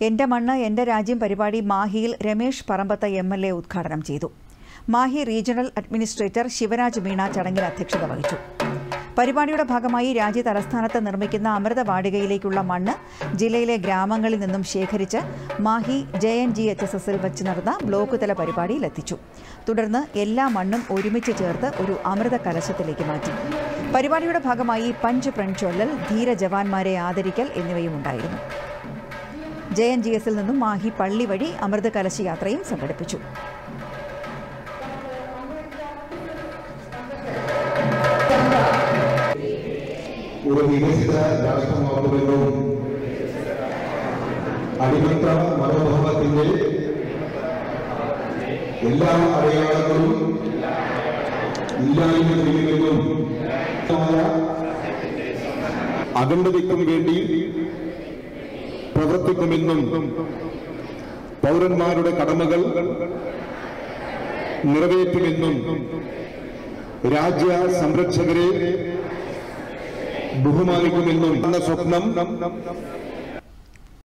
എന്റെ മണ്ണ് എന്റെ രാജ്യം പരിപാടി മാഹിയിൽ Ramesh Parambath M L A ഉദ്ഘാടനം ചെയ്തു. മാഹി റീജിയണൽ അഡ്മിനിസ്ട്രേറ്റർ ശിവരാജ് മീണ ചടങ്ങിൽ അധ്യക്ഷത വഹിച്ചു. പരിപാടിയുടെ ഭാഗമായി രാജ്യ തലസ്ഥാനത്ത് നിർമ്മിക്കുന്ന അമൃത വാടികയിലേക്കുള്ള മണ്ണ് ജില്ലയിലെ ഗ്രാമങ്ങളിൽ നിന്നും ശേഖരിച്ച് Mahe J N G H S എസിൽ വെച്ച് നടന്ന ബ്ലോക്ക് തല പരിപാടിയിലെത്തിച്ചു തുടർന്ന് എല്ലാ മണ്ണും ഒരുമിച്ച് ചേർത്ത് ഒരു അമൃത കലശത്തിലേക്ക് മാറ്റി. പരിപാടിയുടെ ഭാഗമായി പഞ്ച് പ്രൺചൊല്ലൽ ധീര ജവാന്മാരെ ആദരിക്കൽ എന്നിവയും ഉണ്ടായിരുന്നു. ജെ എൻ ജി എസിൽ നിന്നും മാഹി പള്ളി വഴി അമൃത കലശ യാത്രയും സംഘടിപ്പിച്ചു. ഒരു അഖണ്ഡതയ്ക്കും വേണ്ടി പ്രവർത്തിക്കുമെന്നും പൗരന്മാരുടെ കടമകൾ നിറവേറ്റുമെന്നും രാജ്യ സംരക്ഷകരെ ബഹുമാനിക്കുമെന്നും എന്ന സ്വപ്നം